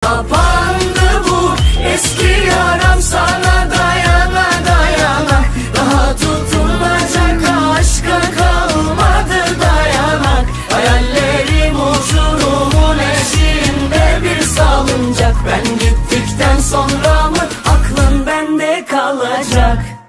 Kapandı bu eski yaram sana dayana dayana. Daha tutunacak aşka kalmadı dayanak Hayallerim uçurumun eşiğinde bir salıncak. Ben gittikten sonra mı aklın bende kalacak?